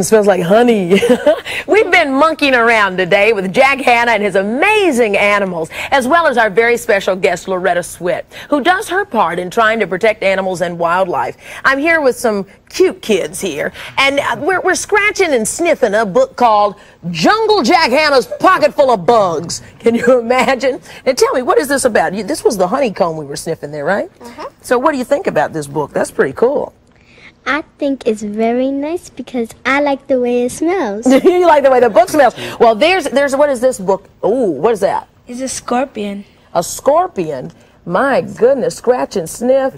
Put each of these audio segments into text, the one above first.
Mmm, smells like honey. We've been monkeying around today with Jack Hanna and his amazing animals, as well as our very special guest, Loretta Swit, who does her part in trying to protect animals and wildlife. I'm here with some cute kids here, and uh, we're, we're scratching and sniffing a book called Jungle Jack Hanna's Pocket Full of Bugs. Can you imagine? And tell me, what is this about? You, this was the honeycomb we were sniffing there, right? Uh-huh. So what do you think about this book? That's pretty cool. I think it's very nice because I like the way it smells. you like the way the book smells. Well, there's there's what is this book? Ooh, what is that? It's a scorpion. A scorpion. My goodness, scratch and sniff.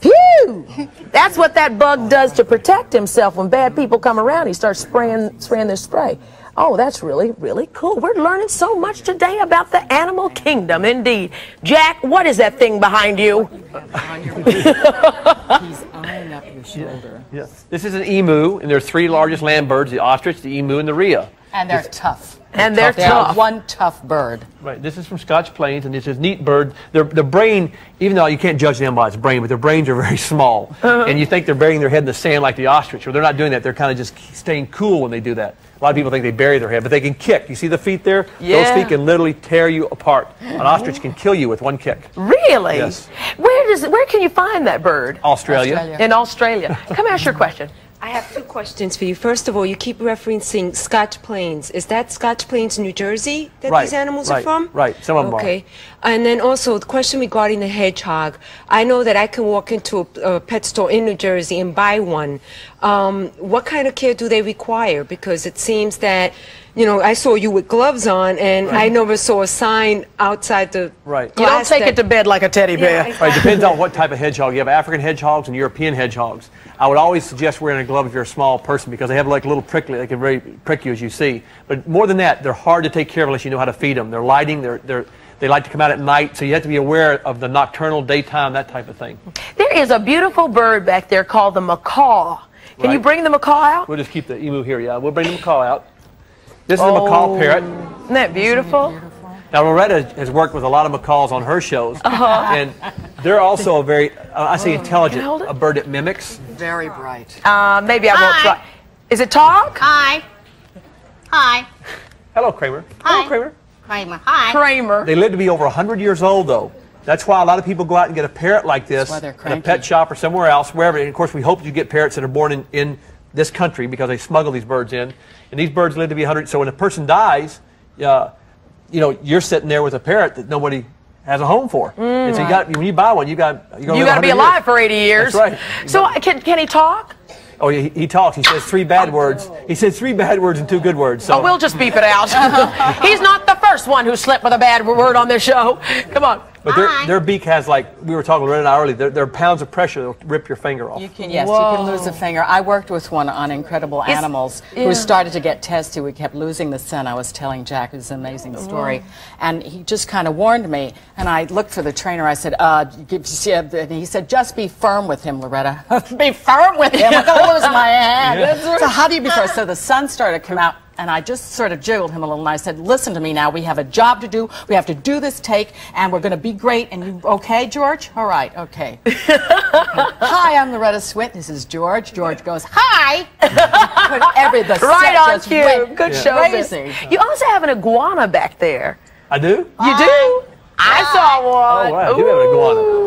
Phew! That's what that bug does to protect himself when bad people come around. He starts spraying spraying this spray. Oh, that's really, really cool. We're learning so much today about the animal kingdom, indeed. Jack, what is that thing behind you? He's up your shoulder. Yeah. This is an emu, and there are three largest land birds, the ostrich, the emu, and the rhea. And they're tough. And they're They're tough. one tough bird. Right, this is from Scotch Plains, and this is neat bird. Their, their brain, even though you can't judge them by its brain, but their brains are very small. Uh-huh. And you think they're burying their head in the sand like the ostrich. Well, they're not doing that. They're kind of just staying cool when they do that. A lot of people think they bury their head, but they can kick. You see the feet there? Yeah. Those feet can literally tear you apart. An ostrich can kill you with one kick. Really? Yes. Where does where can you find that bird? Australia. Australia. In Australia. Come ask your question. I have two questions for you. First of all, you keep referencing Scotch Plains. Is that Scotch Plains, New Jersey, that Right, these animals right, are from? right. Some of them are. Okay. And then also the question regarding the hedgehog. I know that I can walk into a, a pet store in New Jersey and buy one. Um, what kind of care do they require? Because it seems that, you know, I saw you with gloves on, and I never saw a sign outside the Right. You don't take that- it to bed like a teddy bear. Yeah, Right, depends on what type of hedgehog. You have African hedgehogs and European hedgehogs. I would always suggest wearing a glove if you're a small person because they have like a little prickly. They can very prick you as you see. But more than that, they're hard to take care of unless you know how to feed them. They're lighting. They're, they're, they like to come out at night, so you have to be aware of the nocturnal, daytime, that type of thing. There is a beautiful bird back there called the macaw. Can you bring the macaw out? We'll just keep the emu here. Yeah, we'll bring the macaw out. This is a macaw parrot. Isn't that beautiful? Now Loretta has worked with a lot of macaws on her shows, Uh-huh. and they're also a very, uh, I say, intelligent, hold it? a bird that mimics. Very bright. Uh, maybe I won't Hi. try. Is it talk? Hi. Hi. Hello, Kramer. Hi. Hello, Kramer. Kramer. Hi. Kramer. They live to be over 100 years old, though. That's why a lot of people go out and get a parrot like this why in a pet shop or somewhere else, wherever. And of course, we hope you get parrots that are born in, in this country because they smuggle these birds in. And these birds live to be 100. So when a person dies, uh, you know, you're sitting there with a parrot that nobody has a home for. and so you got when you buy one, you got You got to be alive years. for 80 years. That's right. So uh, can, can he talk? Oh, he, he talks. He says three bad words. He says three bad words and two good words. So Oh, we'll just beep it out. He's not the first one who slipped with a bad word on this show. Come on. But their, their beak has like we were talking Loretta and I earlier. There, there are pounds of pressure that'll rip your finger off. You can, yes, you can lose a finger. I worked with one on Incredible Animals yeah. who started to get testy. We kept losing the scent. I was telling Jack this amazing story. And he just kind of warned me. And I looked for the trainer. I said, uh, give- yeah, and he said, just be firm with him, Loretta. be firm with him. I'm going to lose my hand. So how do you be firm? So the sun started to come out. And I just sort of jiggled him a little, and I said, "Listen to me now. We have a job to do. We have to do this take, and we're going to be great. And you okay, George? All right, okay." Hi, I'm Loretta Swit. This is George. George goes, "Hi." Put every the Right set on just cue. went Good show. Crazy. You also have an iguana back there. I do. You do? I saw one. Oh, wow, I do have an iguana.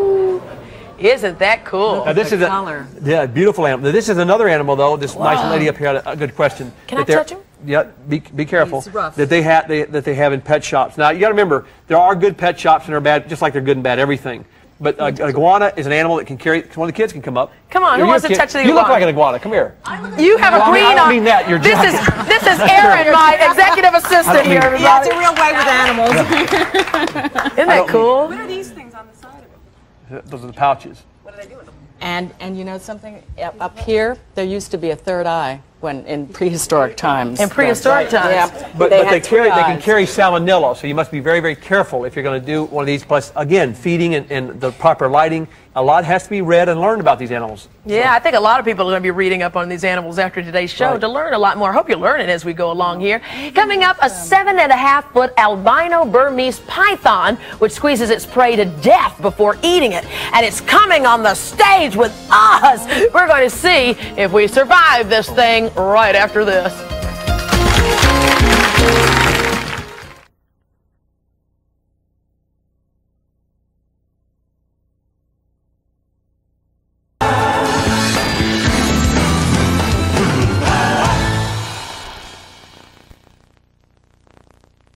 Isn't that cool? Now, this the is a color. yeah, beautiful animal. Now, this is another animal though. This nice lady up here had a, a good question. Can I they're- touch him? Yeah, be, be careful. He's rough. That they have they, that they have in pet shops. Now you got to remember there are good pet shops and they're bad, just like they're good and bad everything. But uh, an iguana is an animal that can carry. One of the kids can come up. Come on, who You're- wants you're to touch the You look like an iguana. Come here. You have Well, a I mean, green I don't on. mean that. You're this is this is Aaron, my executive assistant mean- here, Yeah, everybody. it's a real way with animals. Isn't that cool? What are these things on the side of it? Those are the pouches. What are they doing and and you know something? Up up here, there used to be a third eye when in prehistoric times. In prehistoric times. Yeah, But, but they carry they can carry salmonella, so you must be very very careful if you're going to do one of these. Plus, again, feeding and, and the proper lighting. a lot has to be read and learned about these animals. Yeah, I think a lot of people are going to be reading up on these animals after today's show Right. to learn a lot more. I hope you learn it as we go along here. Coming up, a seven and a half foot albino Burmese python, which squeezes its prey to death before eating it. And it's coming on the stage with us. We're going to see if we survive this thing right after this.